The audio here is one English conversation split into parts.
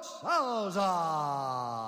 早上。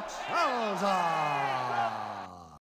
Salza.